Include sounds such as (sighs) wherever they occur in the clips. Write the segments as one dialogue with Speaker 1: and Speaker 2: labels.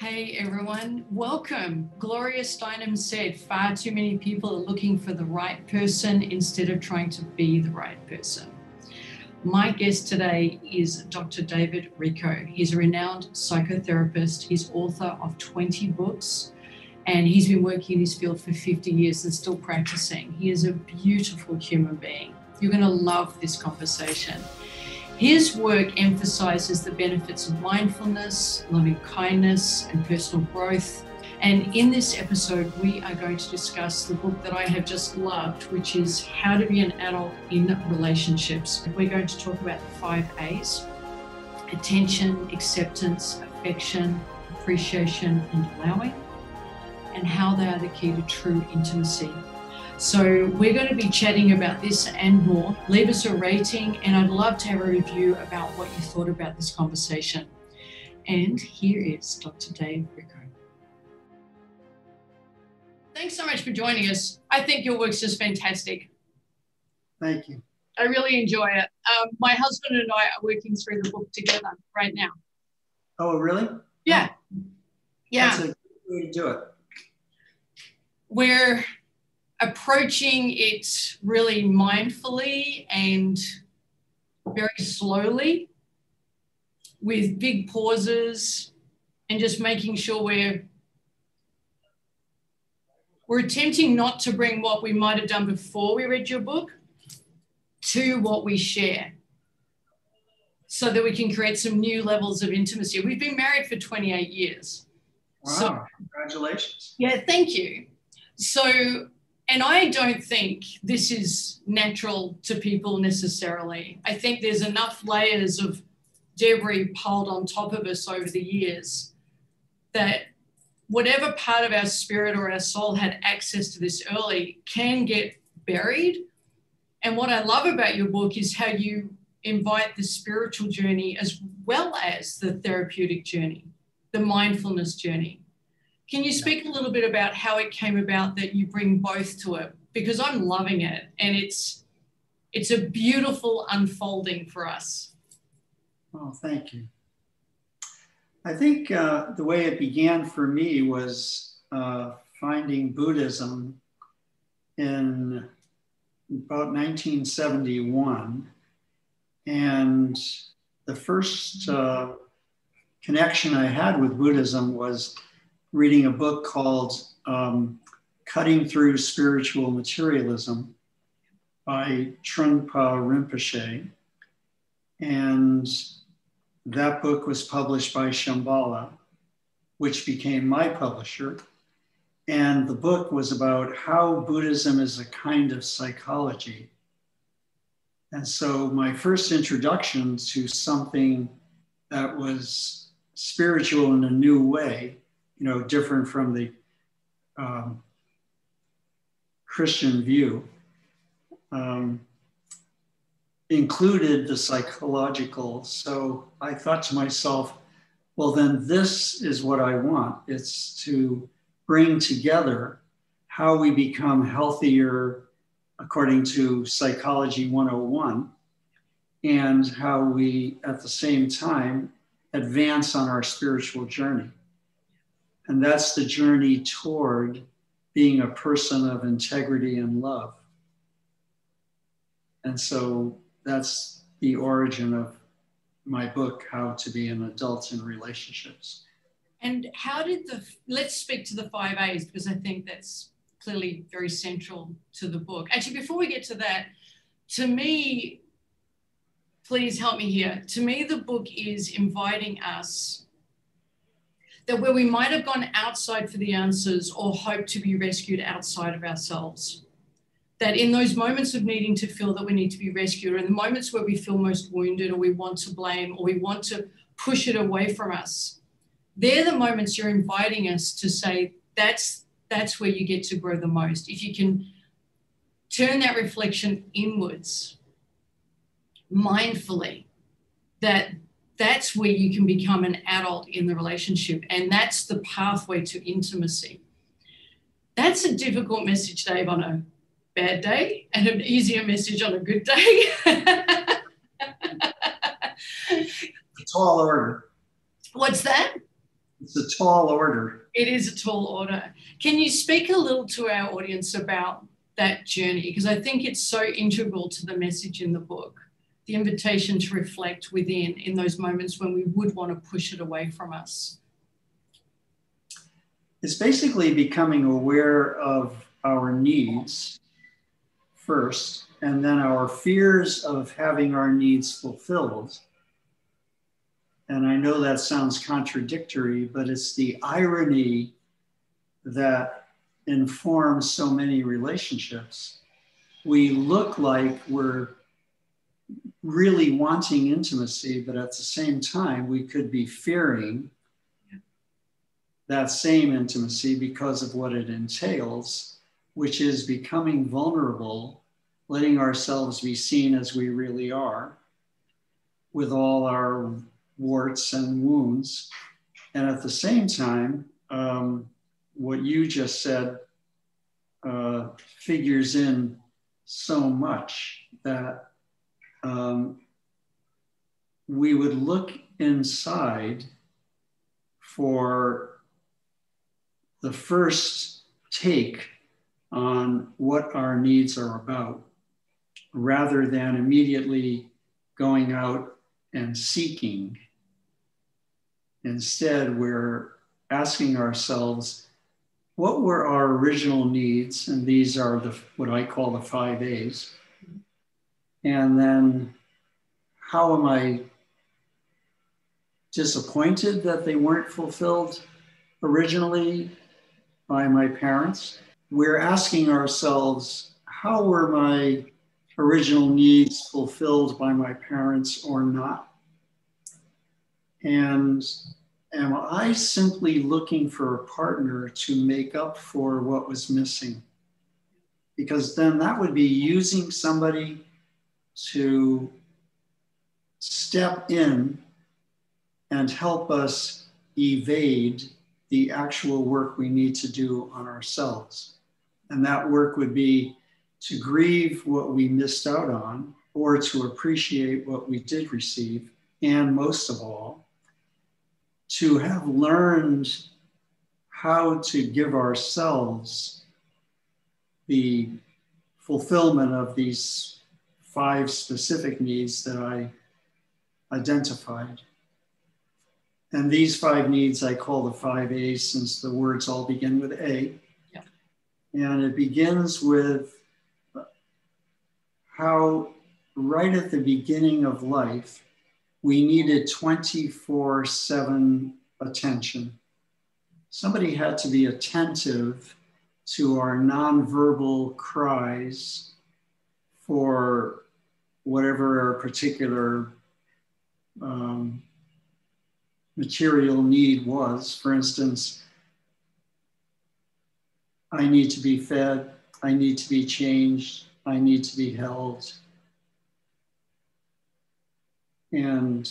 Speaker 1: Hey everyone, welcome. Gloria Steinem said far too many people are looking for the right person instead of trying to be the right person. My guest today is Dr. David Richo. He's a renowned psychotherapist, he's author of 20 books, and he's been working in this field for 50 years and still practicing. He is a beautiful human being. You're going to love this conversation. His work emphasizes the benefits of mindfulness, loving kindness, and personal growth. And in this episode, we are going to discuss the book that I have just loved, which is How to Be an Adult in Relationships. We're going to talk about the five A's attention, acceptance, affection, appreciation, and allowing, and how they are the key to true intimacy. So we're going to be chatting about this and more. Leave us a rating, and I'd love to have a review about what you thought about this conversation. And here is Dr. Dave Richo. Thanks so much for joining us. I think your work's just fantastic.
Speaker 2: Thank you.
Speaker 1: I really enjoy it. Um, my husband and I are working through the book together right now.
Speaker 2: Oh, really?
Speaker 1: Yeah. Yeah.
Speaker 2: That's a good way to do it.
Speaker 1: We're approaching it really mindfully and very slowly with big pauses and just making sure we're we're attempting not to bring what we might have done before we read your book to what we share so that we can create some new levels of intimacy. We've been married for 28 years.
Speaker 2: Wow, so, congratulations.
Speaker 1: Yeah, thank you. So and I don't think this is natural to people necessarily. I think there's enough layers of debris piled on top of us over the years that whatever part of our spirit or our soul had access to this early can get buried. And what I love about your book is how you invite the spiritual journey as well as the therapeutic journey, the mindfulness journey. Can you speak a little bit about how it came about that you bring both to it? Because I'm loving it and it's it's a beautiful unfolding for us.
Speaker 2: Oh, thank you. I think uh, the way it began for me was uh, finding Buddhism in about 1971. And the first uh, connection I had with Buddhism was reading a book called um, Cutting Through Spiritual Materialism by Trungpa Rinpoche. And that book was published by Shambhala, which became my publisher. And the book was about how Buddhism is a kind of psychology. And so my first introduction to something that was spiritual in a new way you know, different from the um, Christian view, um, included the psychological. So I thought to myself, well, then this is what I want. It's to bring together how we become healthier according to Psychology 101 and how we, at the same time, advance on our spiritual journey. And that's the journey toward being a person of integrity and love. And so that's the origin of my book, How to Be an Adult in Relationships.
Speaker 1: And how did the, let's speak to the five A's because I think that's clearly very central to the book. Actually, before we get to that, to me, please help me here. To me, the book is inviting us that where we might have gone outside for the answers or hoped to be rescued outside of ourselves, that in those moments of needing to feel that we need to be rescued, or in the moments where we feel most wounded, or we want to blame, or we want to push it away from us, they're the moments you're inviting us to say, that's, that's where you get to grow the most. If you can turn that reflection inwards mindfully, that that's where you can become an adult in the relationship. And that's the pathway to intimacy. That's a difficult message, Dave, on a bad day, and an easier message on a good day.
Speaker 2: it's all order.
Speaker 1: What's that?
Speaker 2: It's a tall order.
Speaker 1: It is a tall order. Can you speak a little to our audience about that journey? Because I think it's so integral to the message in the book the invitation to reflect within in those moments when we would want to push it away from us.
Speaker 2: It's basically becoming aware of our needs first, and then our fears of having our needs fulfilled and I know that sounds contradictory, but it's the irony that informs so many relationships. We look like we're really wanting intimacy, but at the same time, we could be fearing that same intimacy because of what it entails, which is becoming vulnerable, letting ourselves be seen as we really are, with all our warts and wounds. And at the same time, um, what you just said uh, figures in so much that um, we would look inside for the first take on what our needs are about rather than immediately going out and seeking Instead, we're asking ourselves, what were our original needs? And these are the what I call the five A's. And then how am I disappointed that they weren't fulfilled originally by my parents? We're asking ourselves, how were my original needs fulfilled by my parents or not? And am I simply looking for a partner to make up for what was missing? Because then that would be using somebody to step in and help us evade the actual work we need to do on ourselves. And that work would be to grieve what we missed out on or to appreciate what we did receive. And most of all, to have learned how to give ourselves the fulfillment of these five specific needs that I identified. And these five needs I call the five A's since the words all begin with A. Yeah. And it begins with how, right at the beginning of life, we needed 24 7 attention. Somebody had to be attentive to our nonverbal cries for whatever our particular um, material need was. For instance, I need to be fed, I need to be changed, I need to be held, and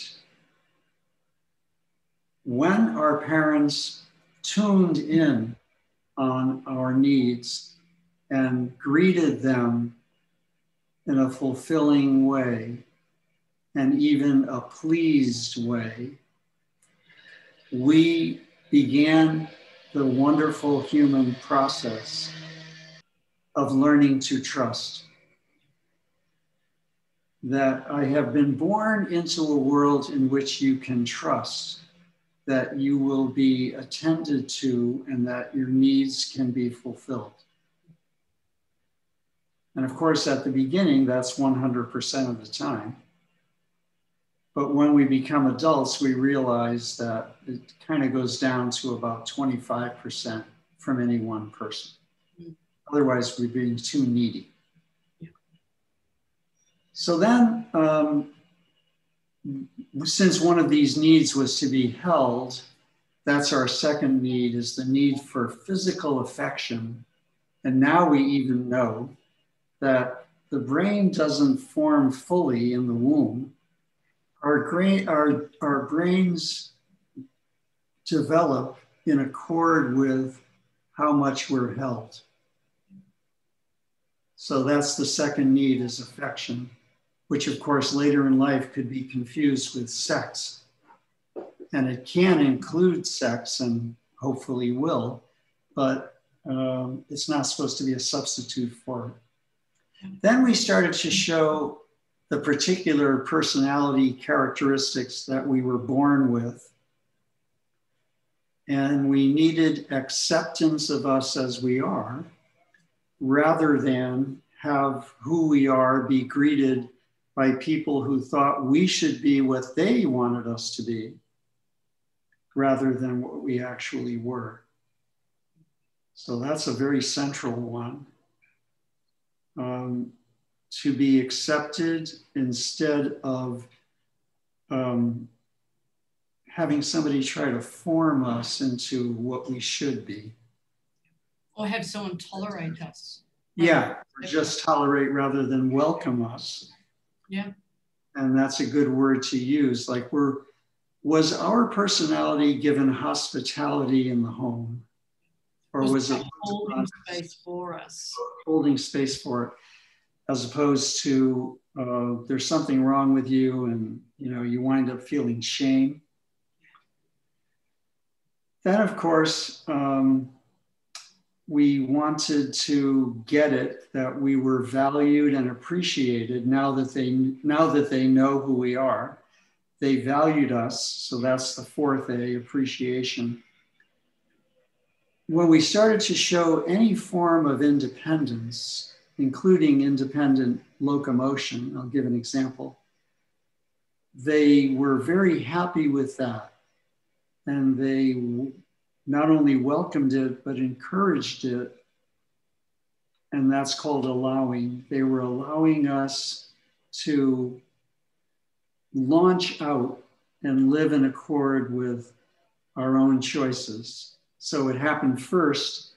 Speaker 2: when our parents tuned in on our needs and greeted them in a fulfilling way and even a pleased way, we began the wonderful human process of learning to trust that I have been born into a world in which you can trust that you will be attended to and that your needs can be fulfilled. And of course, at the beginning, that's 100% of the time. But when we become adults, we realize that it kind of goes down to about 25% from any one person. Mm. Otherwise, we're being too needy. So then, um, since one of these needs was to be held, that's our second need is the need for physical affection. And now we even know that the brain doesn't form fully in the womb. Our, gra- our, our brains develop in accord with how much we're held. So that's the second need is affection which of course later in life could be confused with sex. and it can include sex and hopefully will, but um, it's not supposed to be a substitute for it. Then we started to show the particular personality characteristics that we were born with. And we needed acceptance of us as we are rather than have who we are be greeted by people who thought we should be what they wanted us to be rather than what we actually were. So that's a very central one. Um, to be accepted instead of um, having somebody try to form us into what we should be.
Speaker 1: Or have someone tolerate us.
Speaker 2: Yeah, just tolerate rather than welcome us.
Speaker 1: Yeah.
Speaker 2: And that's a good word to use. Like we're was our personality given hospitality in the home? Or was,
Speaker 1: was
Speaker 2: it
Speaker 1: holding space for us?
Speaker 2: Holding space for it, as opposed to uh, there's something wrong with you and you know you wind up feeling shame. Then, of course, um, we wanted to get it that we were valued and appreciated now that they now that they know who we are they valued us so that's the fourth a appreciation when we started to show any form of independence including independent locomotion i'll give an example they were very happy with that and they not only welcomed it, but encouraged it. And that's called allowing. They were allowing us to launch out and live in accord with our own choices. So it happened first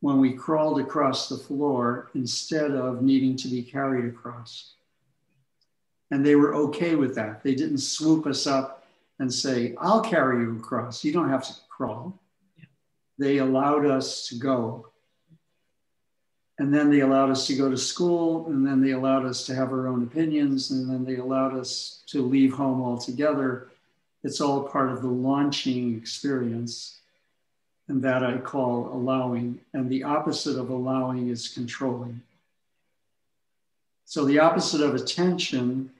Speaker 2: when we crawled across the floor instead of needing to be carried across. And they were okay with that. They didn't swoop us up and say, I'll carry you across. You don't have to crawl they allowed us to go. And then they allowed us to go to school, and then they allowed us to have our own opinions, and then they allowed us to leave home altogether. It's all part of the launching experience. And that I call allowing. And the opposite of allowing is controlling. So the opposite of attention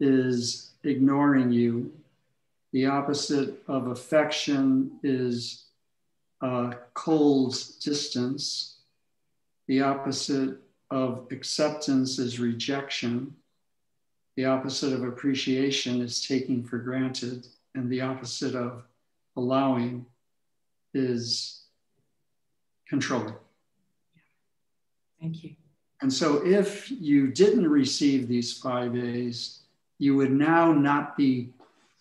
Speaker 2: is ignoring you. The opposite of affection is cold distance. The opposite of acceptance is rejection. The opposite of appreciation is taking for granted. And the opposite of allowing is controlling.
Speaker 1: Thank you.
Speaker 2: And so if you didn't receive these five A's, you would now not be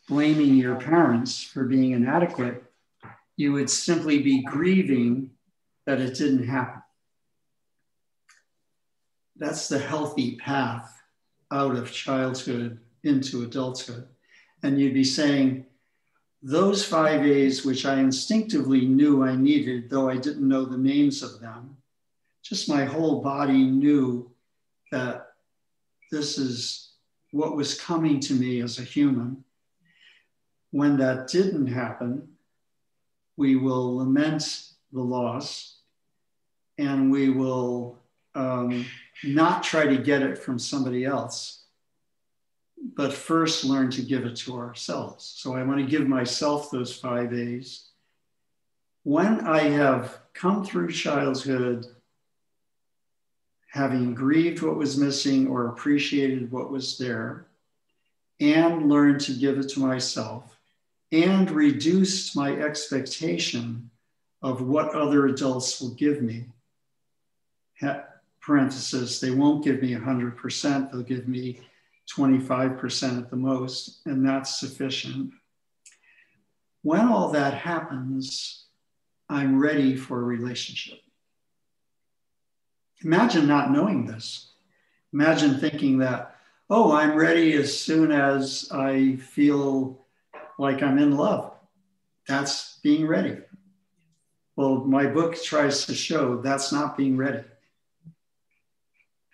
Speaker 2: blaming your parents for being inadequate you would simply be grieving that it didn't happen. That's the healthy path out of childhood into adulthood. And you'd be saying, those five A's, which I instinctively knew I needed, though I didn't know the names of them, just my whole body knew that this is what was coming to me as a human. When that didn't happen, we will lament the loss and we will um, not try to get it from somebody else, but first learn to give it to ourselves. So I want to give myself those five A's. When I have come through childhood, having grieved what was missing or appreciated what was there, and learned to give it to myself, and reduced my expectation of what other adults will give me. parenthesis, they won't give me 100%, they'll give me 25% at the most, and that's sufficient. When all that happens, I'm ready for a relationship. Imagine not knowing this. Imagine thinking that, oh, I'm ready as soon as I feel like I'm in love. That's being ready. Well, my book tries to show that's not being ready.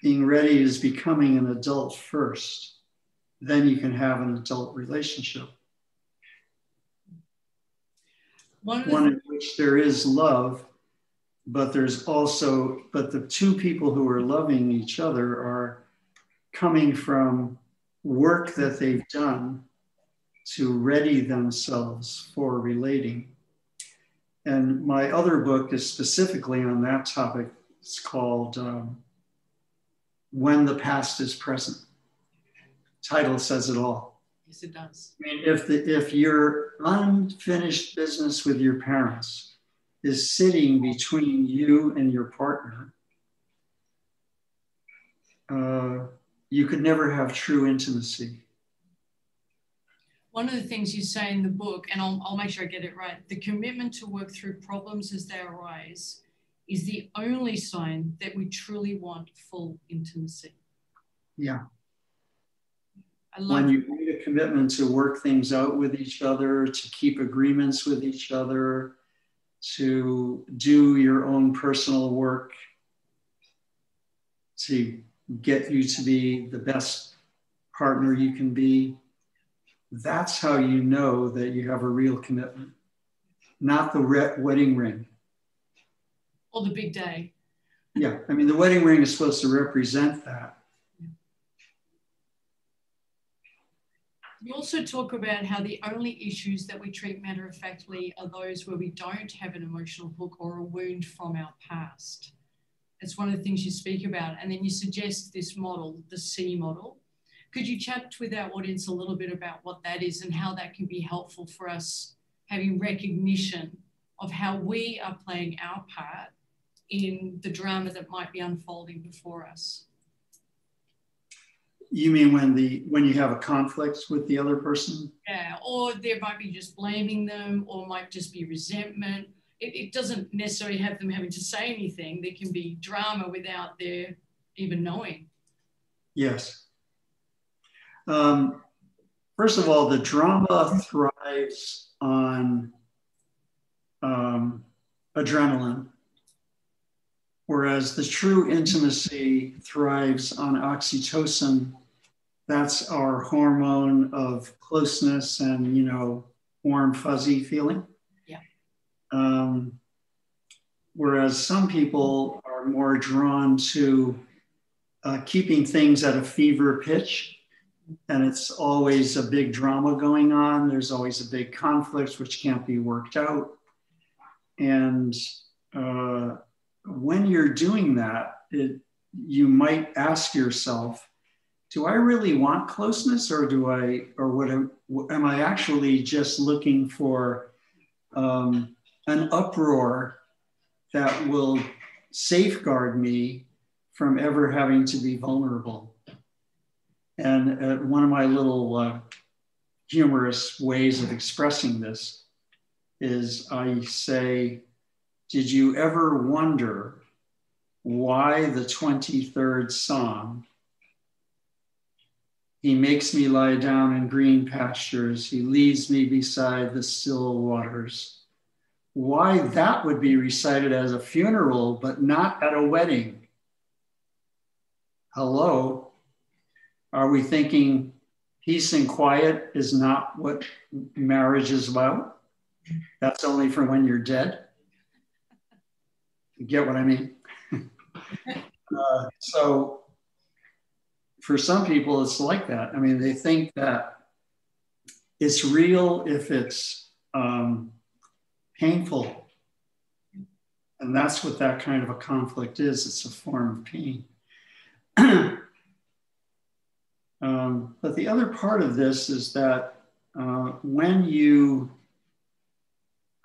Speaker 2: Being ready is becoming an adult first. Then you can have an adult relationship. one, one in which there is love, but there's also, but the two people who are loving each other are coming from work that they've done to ready themselves for relating. And my other book is specifically on that topic. It's called um, When the Past is Present. Title says it all.
Speaker 1: Yes, it does.
Speaker 2: I mean, if, the, if your unfinished business with your parents is sitting between you and your partner, uh, you could never have true intimacy.
Speaker 1: One of the things you say in the book, and I'll, I'll make sure I get it right the commitment to work through problems as they arise is the only sign that we truly want full intimacy.
Speaker 2: Yeah. when you make a commitment to work things out with each other, to keep agreements with each other, to do your own personal work, to get you to be the best partner you can be. That's how you know that you have a real commitment, not the wedding ring.
Speaker 1: Or the big day.
Speaker 2: yeah, I mean, the wedding ring is supposed to represent that.
Speaker 1: You also talk about how the only issues that we treat matter of factly are those where we don't have an emotional hook or a wound from our past. It's one of the things you speak about. And then you suggest this model, the SEE model. Could you chat with our audience a little bit about what that is and how that can be helpful for us having recognition of how we are playing our part in the drama that might be unfolding before us?
Speaker 2: You mean when the when you have a conflict with the other person?
Speaker 1: Yeah, or there might be just blaming them, or might just be resentment, it, it doesn't necessarily have them having to say anything. There can be drama without their even knowing.
Speaker 2: Yes. Um, first of all, the drama thrives on um, adrenaline, whereas the true intimacy thrives on oxytocin. That's our hormone of closeness and, you know, warm, fuzzy feeling. Um, whereas some people are more drawn to uh, keeping things at a fever pitch. And it's always a big drama going on. There's always a big conflict which can't be worked out. And uh, when you're doing that, it, you might ask yourself, do I really want closeness or do I, or what am, am I actually just looking for um, an uproar that will safeguard me from ever having to be vulnerable. And uh, one of my little uh, humorous ways of expressing this is I say, Did you ever wonder why the 23rd Psalm? He makes me lie down in green pastures, he leads me beside the still waters why that would be recited as a funeral, but not at a wedding. Hello? Are we thinking peace and quiet is not what marriage is about? That's only for when you're dead? You get what I mean? (laughs) uh, so, for some people, it's like that. I mean, they think that it's real if it's um, painful. And that's what that kind of a conflict is it's a form of pain. (clears throat) um, but the other part of this is that uh, when you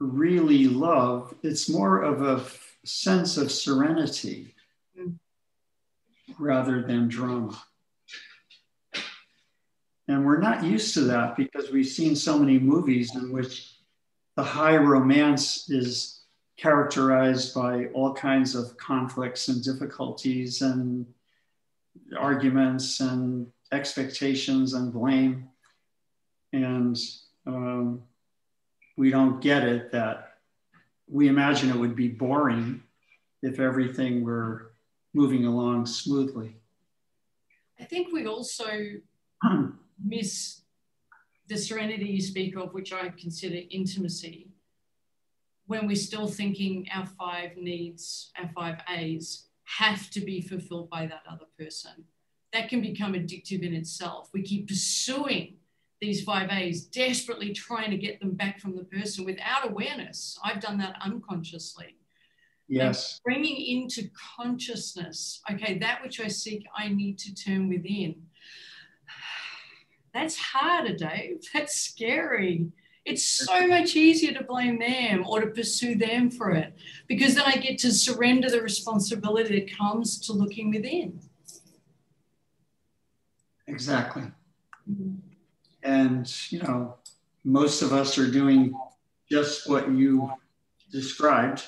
Speaker 2: really love, it's more of a sense of serenity rather than drama. And we're not used to that because we've seen so many movies in which the high romance is characterized by all kinds of conflicts and difficulties and arguments and expectations and blame. And um, we don't get it that we imagine it would be boring if everything were moving along smoothly.
Speaker 1: I think we also (clears throat) miss the serenity you speak of, which I consider intimacy, when we're still thinking our five needs, our five A's have to be fulfilled by that other person. That can become addictive in itself. We keep pursuing these five A's, desperately trying to get them back from the person without awareness. I've done that unconsciously.
Speaker 2: Yes.
Speaker 1: bringing into consciousness, okay, that which I seek, I need to turn within. (sighs) That's harder, Dave. (laughs) That's scary. It's so much easier to blame them or to pursue them for it because then I get to surrender the responsibility that comes to looking within.
Speaker 2: Exactly. Mm-hmm. And, you know, most of us are doing just what you described.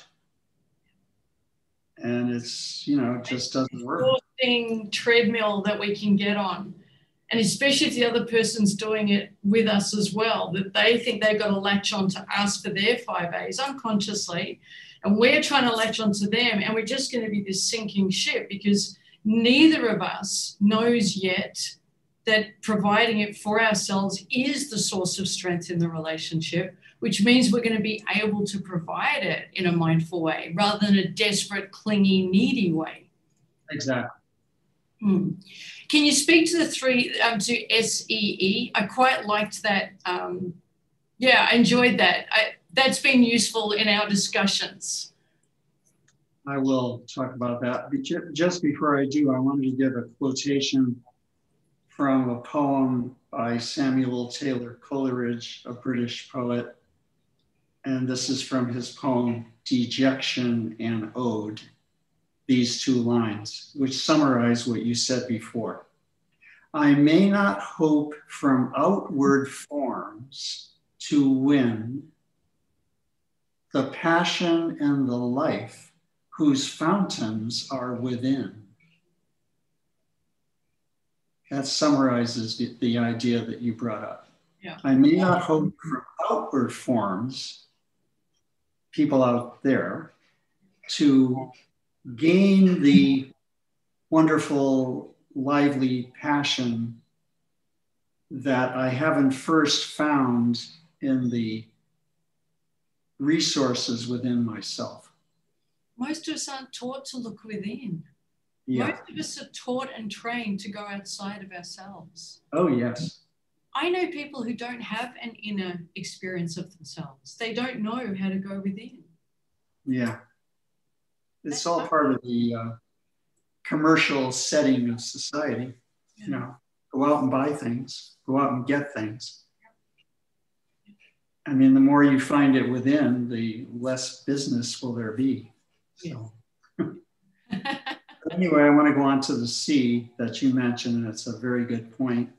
Speaker 2: And it's, you know, it just doesn't work.
Speaker 1: Thing treadmill that we can get on and especially if the other person's doing it with us as well, that they think they've got to latch on to us for their five A's unconsciously, and we're trying to latch onto them, and we're just going to be this sinking ship because neither of us knows yet that providing it for ourselves is the source of strength in the relationship, which means we're going to be able to provide it in a mindful way rather than a desperate, clingy, needy way.
Speaker 2: Exactly.
Speaker 1: Hmm. Can you speak to the three um, to SEE? I quite liked that. Um, yeah, I enjoyed that. I, that's been useful in our discussions.
Speaker 2: I will talk about that. But just before I do, I wanted to give a quotation from a poem by Samuel Taylor Coleridge, a British poet. And this is from his poem, Dejection and Ode these two lines, which summarize what you said before. I may not hope from outward forms to win the passion and the life whose fountains are within. That summarizes the, the idea that you brought up.
Speaker 1: Yeah.
Speaker 2: I may not hope from outward forms, people out there, to gain the wonderful, lively passion that I haven't first found in the resources within myself.
Speaker 1: Most of us aren't taught to look within.
Speaker 2: Yeah.
Speaker 1: Most of us are taught and trained to go outside of ourselves.
Speaker 2: Oh, yes.
Speaker 1: I know people who don't have an inner experience of themselves. They don't know how to go within.
Speaker 2: Yeah it's all part of the uh, commercial setting of society. You know, go out and buy things, go out and get things. I mean, the more you find it within, the less business will there be. So. Anyway, I want to go on to the SEE that you mentioned, and it's a very good point.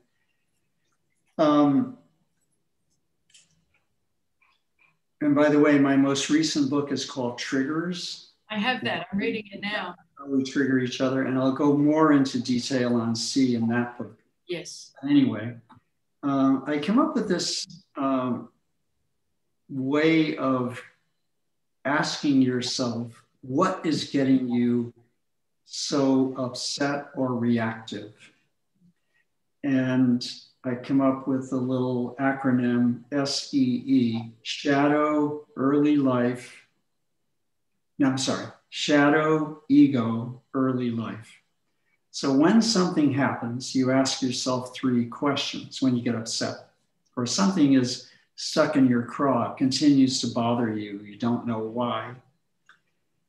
Speaker 2: Um, and by the way, my most recent book is called Triggers
Speaker 1: I have that. I'm reading it now.
Speaker 2: How we trigger each other, and I'll go more into detail on SEE in that book.
Speaker 1: Yes.
Speaker 2: Anyway, uh, I came up with this um, way of asking yourself what is getting you so upset or reactive. And I come up with a little acronym SEE shadow, early life, no, I'm sorry, shadow, ego, early life. So when something happens, you ask yourself three questions when you get upset, or something is stuck in your craw, continues to bother you, you don't know why.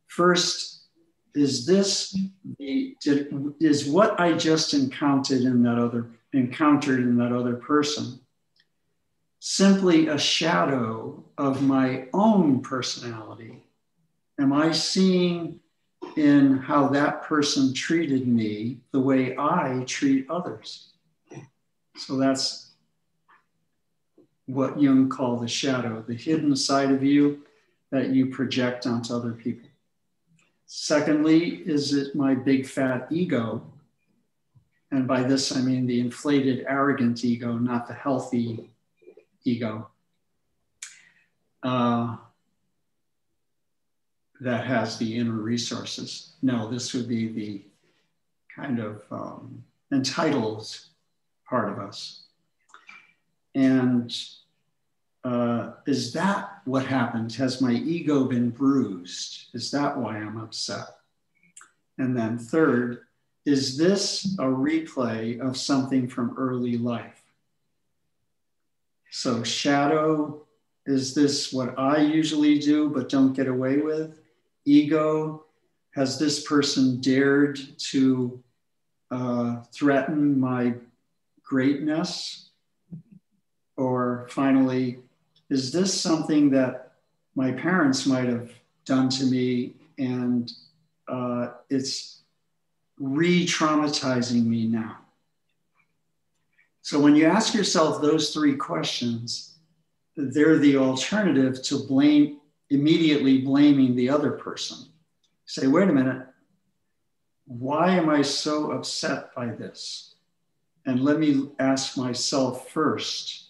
Speaker 2: First, is this the did, is what I just encountered in that other encountered in that other person simply a shadow of my own personality am I seeing in how that person treated me the way I treat others? So that's what Jung called the shadow, the hidden side of you that you project onto other people. Secondly, is it my big fat ego? And by this, I mean the inflated, arrogant ego, not the healthy ego. Uh, that has the inner resources. No, this would be the kind of um, entitled part of us. And uh, is that what happened? Has my ego been bruised? Is that why I'm upset? And then, third, is this a replay of something from early life? So, shadow, is this what I usually do but don't get away with? Ego, has this person dared to uh, threaten my greatness? Or finally, is this something that my parents might have done to me and uh, it's re traumatizing me now? So when you ask yourself those three questions, they're the alternative to blame immediately blaming the other person. Say, wait a minute, why am I so upset by this? And let me ask myself first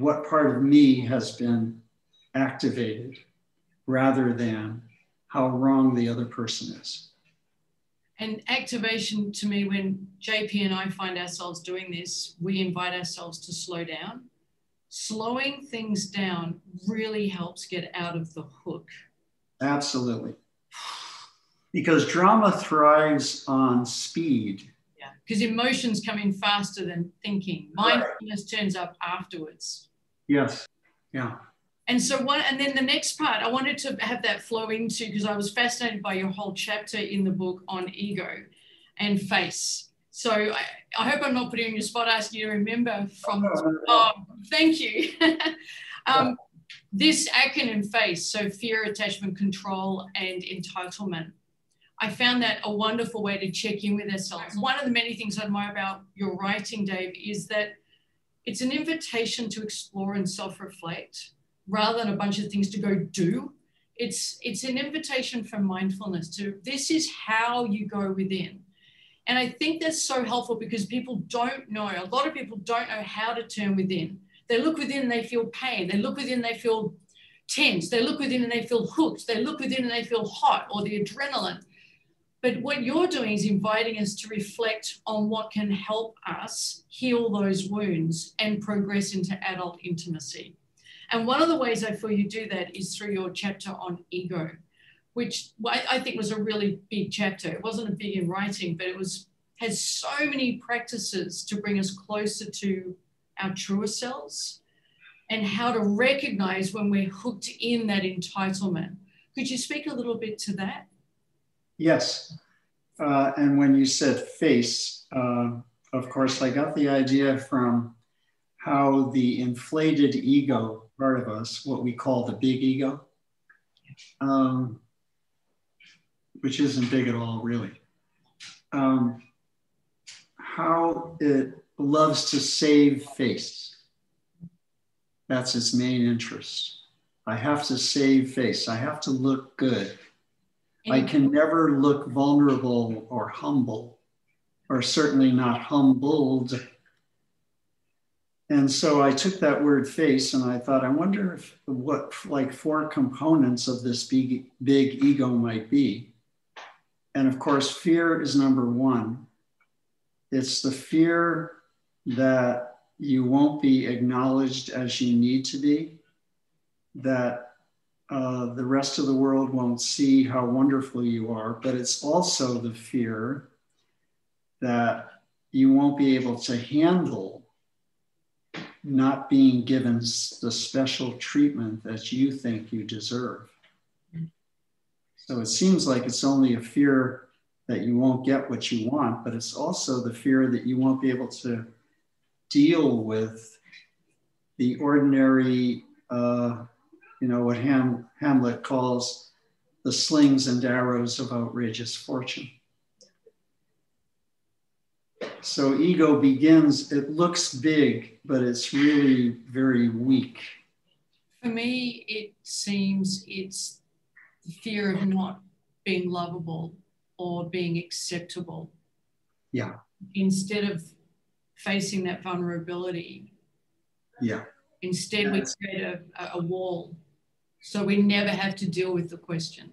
Speaker 2: what part of me has been activated rather than how wrong the other person is.
Speaker 1: And activation to me, when JP and I find ourselves doing this, we invite ourselves to slow down. Slowing things down really helps get out of the hook.
Speaker 2: Absolutely. Because drama thrives on speed.
Speaker 1: Yeah, because emotions come in faster than thinking. Mindfulness right. turns up afterwards.
Speaker 2: Yes. Yeah.
Speaker 1: And so one, and then the next part, I wanted to have that flow into because I was fascinated by your whole chapter in the book on ego and face. So I, I hope I'm not putting you on your spot asking you to remember from. Oh, thank you. (laughs) um, this acronym face, so fear, attachment, control, and entitlement. I found that a wonderful way to check in with ourselves. One of the many things I admire about your writing, Dave, is that it's an invitation to explore and self-reflect rather than a bunch of things to go do. It's it's an invitation for mindfulness to this is how you go within. And I think that's so helpful because people don't know, a lot of people don't know how to turn within. They look within they feel pain. They look within they feel tense. They look within and they feel hooked. They look within and they feel hot or the adrenaline. But what you're doing is inviting us to reflect on what can help us heal those wounds and progress into adult intimacy. And one of the ways I feel you do that is through your chapter on ego, which I think was a really big chapter. It wasn't a big in writing, but it was has so many practices to bring us closer to our truer selves and how to recognize when we're hooked in that entitlement. Could you speak a little bit to that?
Speaker 2: Yes. Uh, and when you said face, uh, of course, I got the idea from how the inflated ego part of us, what we call the big ego, um, which isn't big at all, really, um, how it loves to save face. That's its main interest. I have to save face. I have to look good. I can never look vulnerable or humble, or certainly not humbled. And so I took that word face and I thought, I wonder if what like four components of this big, big ego might be. And of course, fear is number one. It's the fear that you won't be acknowledged as you need to be, that uh, the rest of the world won't see how wonderful you are, but it's also the fear that you won't be able to handle not being given the special treatment that you think you deserve. So it seems like it's only a fear that you won't get what you want, but it's also the fear that you won't be able to deal with the ordinary uh, you know, what Ham, Hamlet calls the slings and arrows of outrageous fortune. So ego begins, it looks big, but it's really very weak.
Speaker 1: For me, it seems it's the fear of not being lovable or being acceptable.
Speaker 2: Yeah.
Speaker 1: Instead of facing that vulnerability.
Speaker 2: Yeah.
Speaker 1: Instead, we create a, a wall so we never have to deal with the question.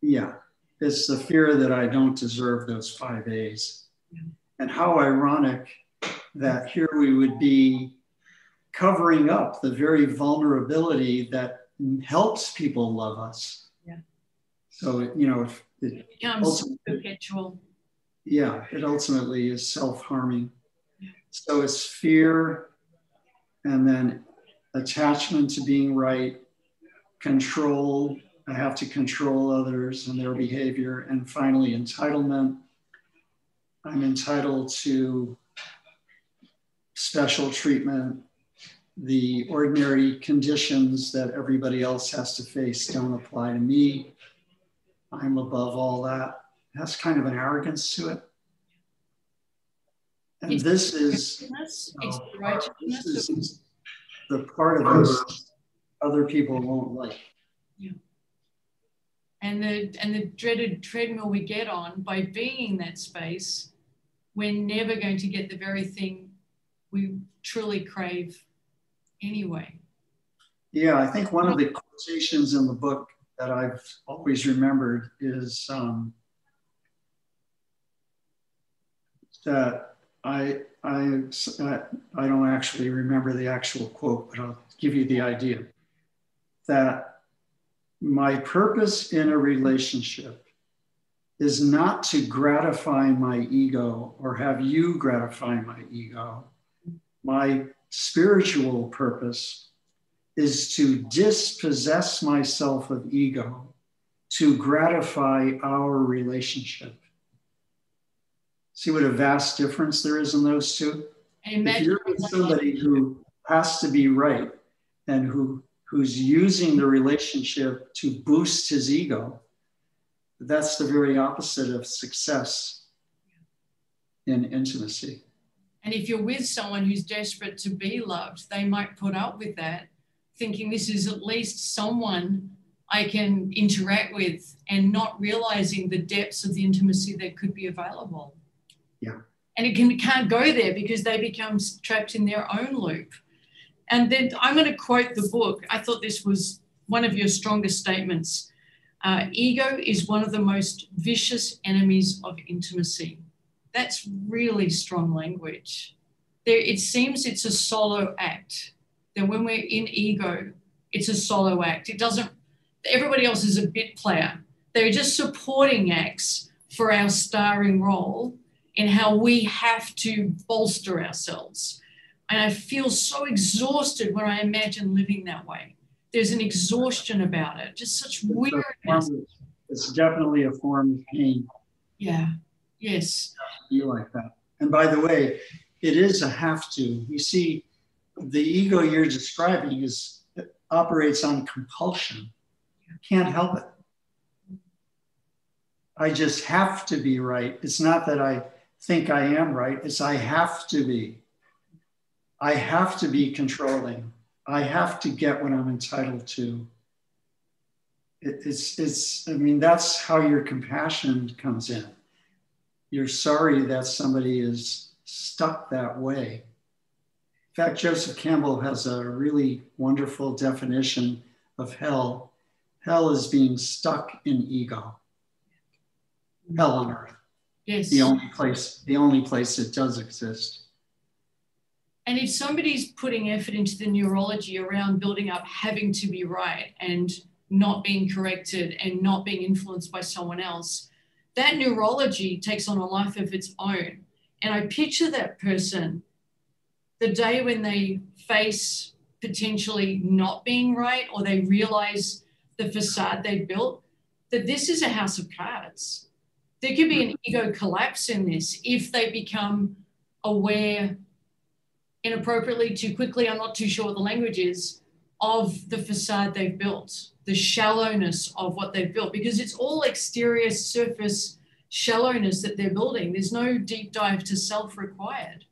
Speaker 2: Yeah, it's the fear that I don't deserve those five A's. Yeah. And how ironic that here we would be covering up the very vulnerability that helps people love us.
Speaker 1: Yeah.
Speaker 2: So, it, you know, it,
Speaker 1: it becomes perpetual.
Speaker 2: Yeah, it ultimately is self harming. Yeah. So it's fear and then attachment to being right, control. I have to control others and their behavior. And finally, entitlement. I'm entitled to special treatment. The ordinary conditions that everybody else has to face don't apply to me. I'm above all that. That's kind of an arrogance to it. And it's this is, uh, this is the part of us other people won't like.
Speaker 1: Yeah. And the and the dreaded treadmill we get on by being in that space, we're never going to get the very thing we truly crave anyway.
Speaker 2: Yeah, I think one of the quotations in the book that I've always remembered is um, that I, I, I don't actually remember the actual quote, but I'll give you the idea that my purpose in a relationship is not to gratify my ego or have you gratify my ego. My spiritual purpose is to dispossess myself of ego to gratify our relationship. See what a vast difference there is in those two? If you're with somebody who has to be right and who who's using the relationship to boost his ego, that's the very opposite of success in intimacy.
Speaker 1: And if you're with someone who's desperate to be loved, they might put up with that, thinking this is at least someone I can interact with and not realizing the depths of the intimacy that could be available.
Speaker 2: Yeah.
Speaker 1: And it can, can't go there because they become trapped in their own loop. And then I'm going to quote the book. I thought this was one of your strongest statements. Uh, ego is one of the most vicious enemies of intimacy. That's really strong language. There, it seems it's a solo act. That when we're in ego, it's a solo act. It doesn't. Everybody else is a bit player. They're just supporting acts for our starring role in how we have to bolster ourselves. And I feel so exhausted when I imagine living that way. There's an exhaustion about it, just such weirdness.
Speaker 2: It's definitely a form of pain.
Speaker 1: Yeah. Yes.
Speaker 2: You like that. And by the way, it is a have to. You see, the ego you're describing is operates on compulsion. You Can't help it. I just have to be right. It's not that I think I am right, it's I have to be. I have to be controlling. I have to get what I'm entitled to. It, it's, it's, I mean, that's how your compassion comes in. You're sorry that somebody is stuck that way. In fact, Joseph Campbell has a really wonderful definition of hell. Hell is being stuck in ego. Hell on earth.
Speaker 1: Yes.
Speaker 2: The only place, the only place it does exist.
Speaker 1: And if somebody's putting effort into the neurology around building up having to be right and not being corrected and not being influenced by someone else, that neurology takes on a life of its own. And I picture that person the day when they face potentially not being right or they realize the facade they built, that this is a house of cards. There could be an ego collapse in this if they become aware inappropriately, too quickly, I'm not too sure what the language is, of the facade they've built, the shallowness of what they've built, because it's all exterior surface shallowness that they're building. There's no deep dive to self required.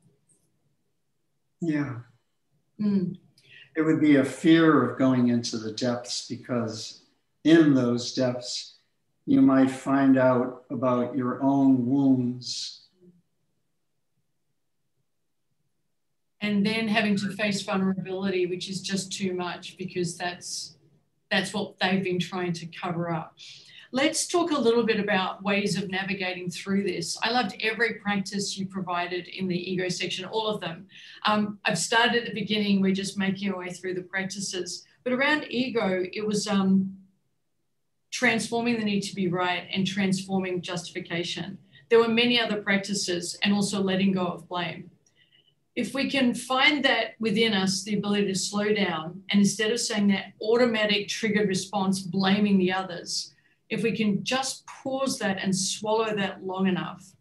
Speaker 2: Yeah.
Speaker 1: Mm.
Speaker 2: It would be a fear of going into the depths because in those depths, you might find out about your own wounds
Speaker 1: and then having to face vulnerability, which is just too much because that's that's what they've been trying to cover up. Let's talk a little bit about ways of navigating through this. I loved every practice you provided in the ego section, all of them. Um, I've started at the beginning, we're just making our way through the practices. But around ego, it was um, transforming the need to be right and transforming justification. There were many other practices and also letting go of blame. If we can find that within us, the ability to slow down, and instead of saying that automatic triggered response, blaming the others, if we can just pause that and swallow that long enough,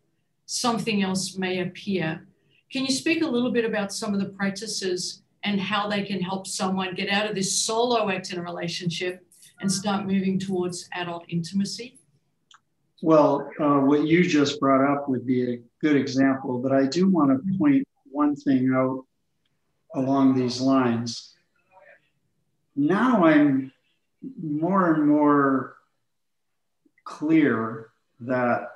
Speaker 1: something else may appear. Can you speak a little bit about some of the practices and how they can help someone get out of this solo act in a relationship and start moving towards adult intimacy?
Speaker 2: Well, uh, what you just brought up would be a good example, but I do want to point one thing out along these lines. Now I'm more and more clear that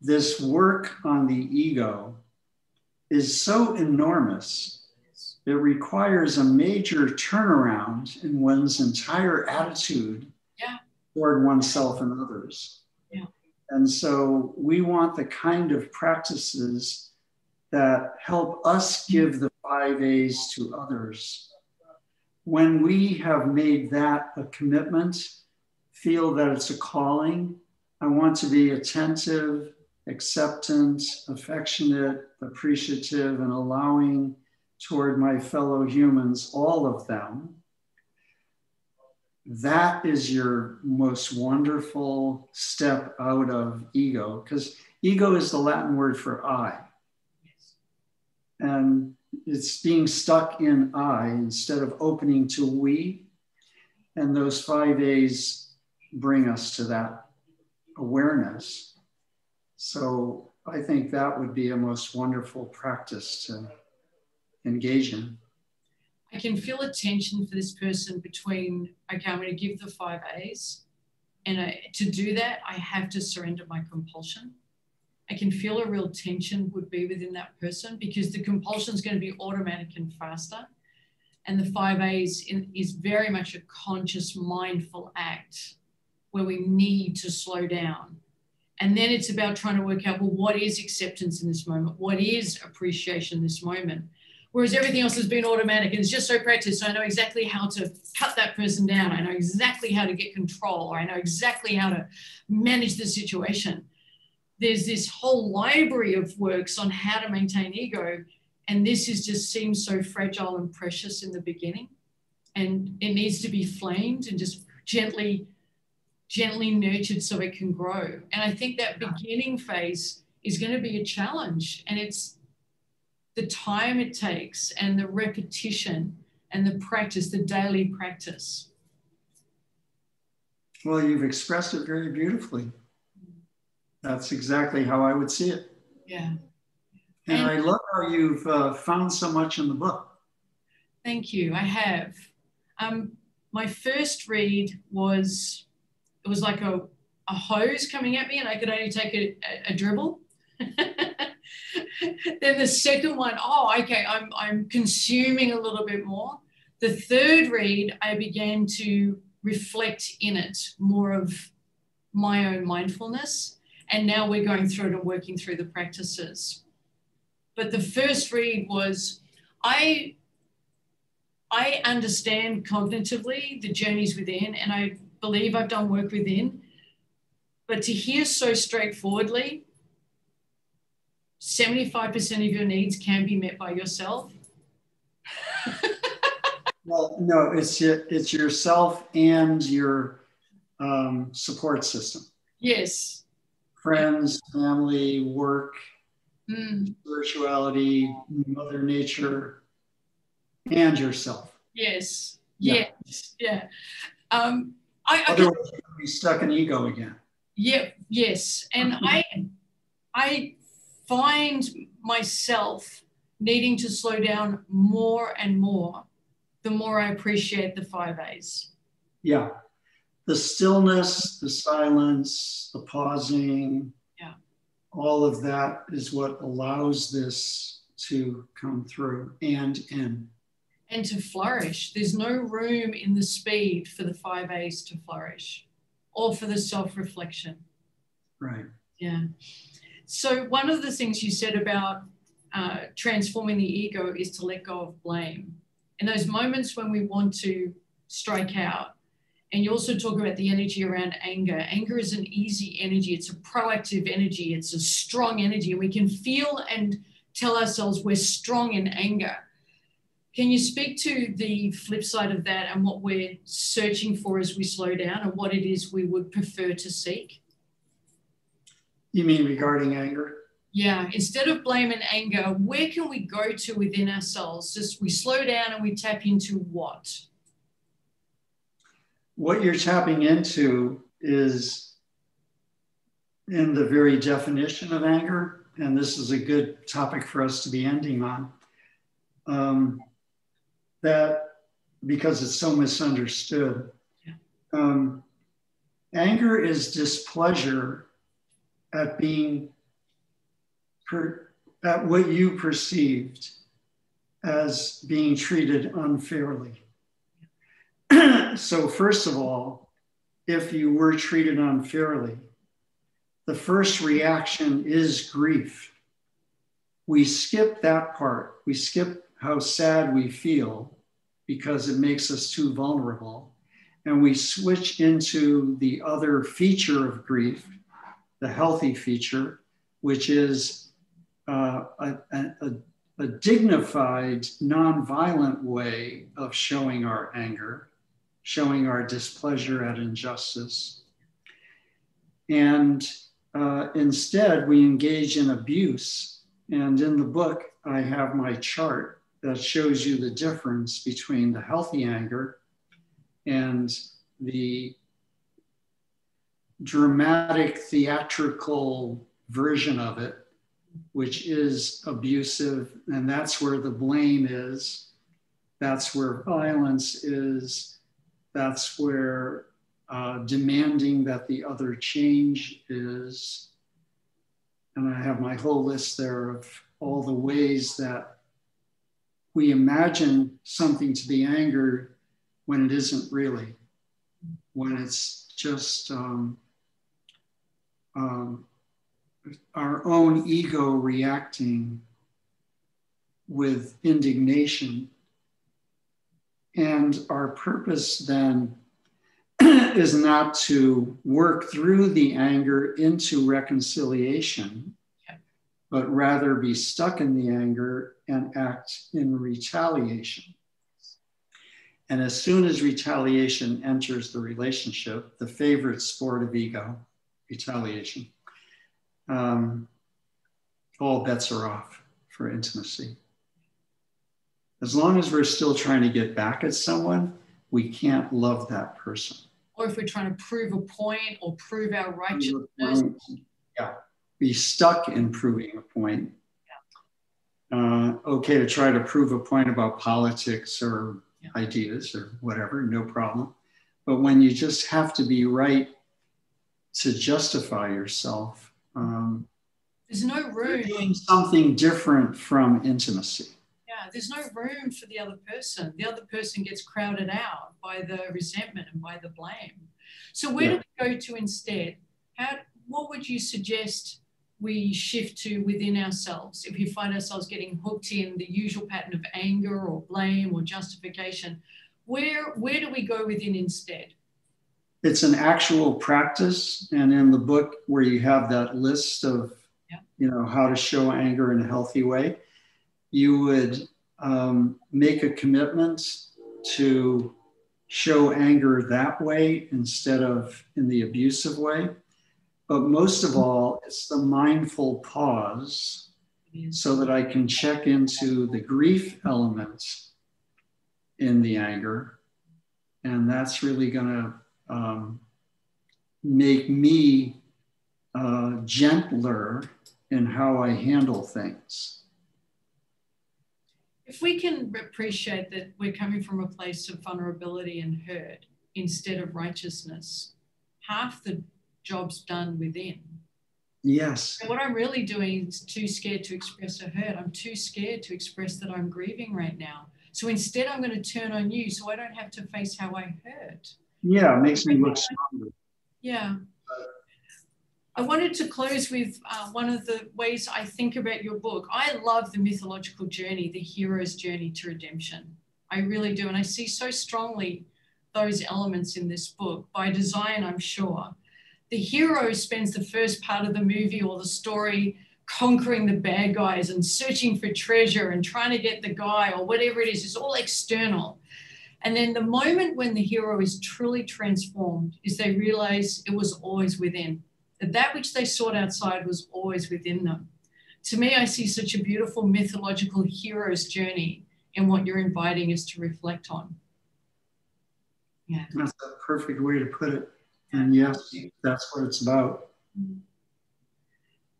Speaker 2: this work on the ego is so enormous. It requires a major turnaround in one's entire attitude
Speaker 1: yeah.
Speaker 2: toward oneself and others.
Speaker 1: Yeah.
Speaker 2: And so we want the kind of practices that help us give the five A's to others. When we have made that a commitment, feel that it's a calling, I want to be attentive, acceptant, affectionate, appreciative, and allowing toward my fellow humans, all of them. That is your most wonderful step out of ego, because ego is the Latin word for I. And it's being stuck in I instead of opening to we. And those five A's bring us to that awareness. So I think that would be a most wonderful practice to engage in.
Speaker 1: I can feel a tension for this person between, okay, I'm going to give the five A's. And I, to do that, I have to surrender my compulsion. I can feel a real tension would be within that person because the compulsion is going to be automatic and faster. And the five A's in, is very much a conscious, mindful act where we need to slow down. And then it's about trying to work out, well, what is acceptance in this moment? What is appreciation in this moment? Whereas everything else has been automatic and it's just so practiced. So I know exactly how to cut that person down. I know exactly how to get control, or I know exactly how to manage the situation. There's this whole library of works on how to maintain ego. And this is just seems so fragile and precious in the beginning. And it needs to be flamed and just gently gently nurtured so it can grow. And I think that beginning phase is going to be a challenge. And it's the time it takes and the repetition and the practice, the daily practice.
Speaker 2: Well, you've expressed it very beautifully. That's exactly how I would see it.
Speaker 1: Yeah.
Speaker 2: And, and I love how you've uh, found so much in the book.
Speaker 1: Thank you. I have. Um, my first read was it was like a, a hose coming at me and I could only take a, a, a dribble. (laughs) then the second one, oh, okay, I'm, I'm consuming a little bit more. The third read, I began to reflect in it more of my own mindfulness. And now we're going through it and working through the practices. But the first read was I I understand cognitively the journeys within, and I believe I've done work within. But to hear so straightforwardly, 75% of your needs can be met by yourself. (laughs)
Speaker 2: well, no, it's it's yourself and your um, support system.
Speaker 1: Yes.
Speaker 2: Friends, family, work,
Speaker 1: mm.
Speaker 2: spirituality, Mother Nature, and yourself.
Speaker 1: Yes. Yeah. Yes. Yeah. Um,
Speaker 2: I, I Otherwise, can, be stuck in ego again.
Speaker 1: Yeah, yes. And. (laughs) I I find myself needing to slow down more and more the more I appreciate the five A's.
Speaker 2: Yeah. The stillness, the silence, the pausing,
Speaker 1: yeah.
Speaker 2: all of that is what allows this to come through and in
Speaker 1: and to flourish. There's no room in the speed for the five A's to flourish. or for the self reflection.
Speaker 2: Right.
Speaker 1: Yeah. So, one of the things you said about uh, transforming the ego is to let go of blame. In those moments when we want to strike out, and you also talk about the energy around anger. Anger is an easy energy, it's a proactive energy, it's a strong energy, and we can feel and tell ourselves we're strong in anger. Can you speak to the flip side of that and what we're searching for as we slow down and what it is we would prefer to seek?
Speaker 2: You mean regarding anger?
Speaker 1: Yeah, instead of blame and anger, where can we go to within ourselves? Just we slow down and we tap into what?
Speaker 2: What you're tapping into is in the very definition of anger, and this is a good topic for us to be ending on. Um, that because it's so misunderstood. Yeah. Um, anger is displeasure at being per, at what you perceived as being treated unfairly. (clears throat) so, first of all, if you were treated unfairly, the first reaction is grief. We skip that part. We skip how sad we feel because it makes us too vulnerable. And we switch into the other feature of grief, the healthy feature, which is uh, a, a, a dignified, nonviolent way of showing our anger, showing our displeasure at injustice. And uh, instead, we engage in abuse. And in the book, I have my chart that shows you the difference between the healthy anger and the dramatic theatrical version of it, which is abusive. And that's where the blame is. That's where violence is. That's where uh, demanding that the other change is. And I have my whole list there of all the ways that we imagine something to be anger when it isn't really, when it's just um, um, our own ego reacting with indignation. And our purpose then (clears throat) is not to work through the anger into reconciliation, but rather be stuck in the anger and act in retaliation. And as soon as retaliation enters the relationship, the favorite sport of ego, retaliation, um, all bets are off for intimacy. As long as we're still trying to get back at someone, we can't love that person.
Speaker 1: Or if we're trying to prove a point or prove our righteousness.
Speaker 2: Yeah be stuck in proving a point. Uh, okay to try to prove a point about politics or yeah. ideas or whatever, no problem. But when you just have to be right to justify yourself, um,
Speaker 1: there's no room.
Speaker 2: Doing something different from intimacy.
Speaker 1: There's no room for the other person. The other person gets crowded out by the resentment and by the blame. So where yeah. do we go to instead? How? What would you suggest we shift to within ourselves. If we find ourselves getting hooked in the usual pattern of anger or blame or justification, where where do we go within instead?
Speaker 2: It's an actual practice, and in the book where you have that list of yeah. you know how to show anger in a healthy way, you would um, make a commitment to show anger that way instead of in the abusive way but most of all, it's the mindful pause so that I can check into the grief element in the anger. And that's really going to um, make me uh, gentler in how I handle things.
Speaker 1: If we can appreciate that we're coming from a place of vulnerability and hurt instead of righteousness, half the job's done within.
Speaker 2: Yes.
Speaker 1: And what I'm really doing is too scared to express a hurt. I'm too scared to express that I'm grieving right now. So instead, I'm going to turn on you so I don't have to face how I hurt.
Speaker 2: Yeah, it makes me look stronger.
Speaker 1: Yeah. I wanted to close with uh, one of the ways I think about your book. I love the mythological journey, the hero's journey to redemption. I really do. And I see so strongly those elements in this book by design, I'm sure. The hero spends the first part of the movie or the story conquering the bad guys and searching for treasure and trying to get the guy or whatever it is. It's all external. And then the moment when the hero is truly transformed is they realize it was always within that that which they sought outside was always within them. To me, I see such a beautiful mythological hero's journey in what you're inviting us to reflect on.
Speaker 2: Yeah. That's a perfect way to put it. And yes, that's what it's about.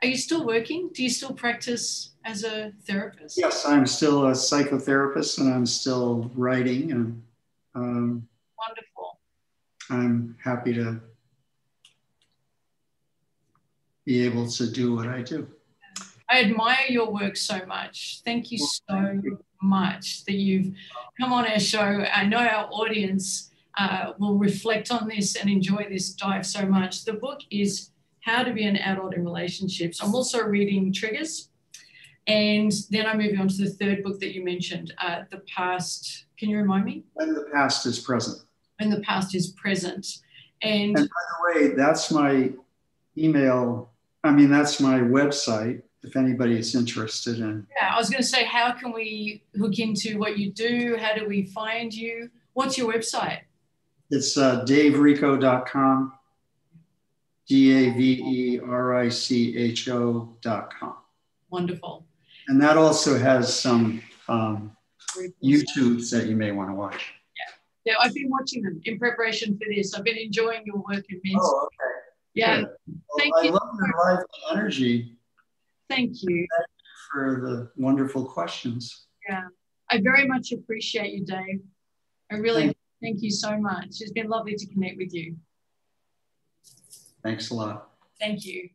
Speaker 1: Are you still working? Do you still practice as a therapist?
Speaker 2: Yes, I'm still a psychotherapist and I'm still writing. And um,
Speaker 1: wonderful.
Speaker 2: I'm happy to be able to do what I do.
Speaker 1: I admire your work so much. Thank you so much that you've come on our show. I know our audience uh, will reflect on this and enjoy this dive so much. The book is How to Be an Adult in Relationships. I'm also reading Triggers. And then I'm moving on to the third book that you mentioned, uh, The Past. Can you remind me?
Speaker 2: When the Past is Present.
Speaker 1: When the Past is Present. And,
Speaker 2: and by the way, that's my email I mean, that's my website if anybody is interested in.
Speaker 1: Yeah, I was going to say, how can we hook into what you do? How do we find you? What's your website?
Speaker 2: It's uh, davericho.com, D A V E R I C H O.com.
Speaker 1: Wonderful.
Speaker 2: And that also has some um, YouTubes that you may want to watch.
Speaker 1: Yeah. Yeah, I've been watching them in preparation for this. I've been enjoying your work immensely.
Speaker 2: Oh, okay.
Speaker 1: Yeah. Well, Thank
Speaker 2: I
Speaker 1: you.
Speaker 2: love your lively energy.
Speaker 1: Thank you. Thank you
Speaker 2: for the wonderful questions.
Speaker 1: Yeah. I very much appreciate you, Dave. I really thank, thank you so much. It's been lovely to connect with you.
Speaker 2: Thanks a lot.
Speaker 1: Thank you.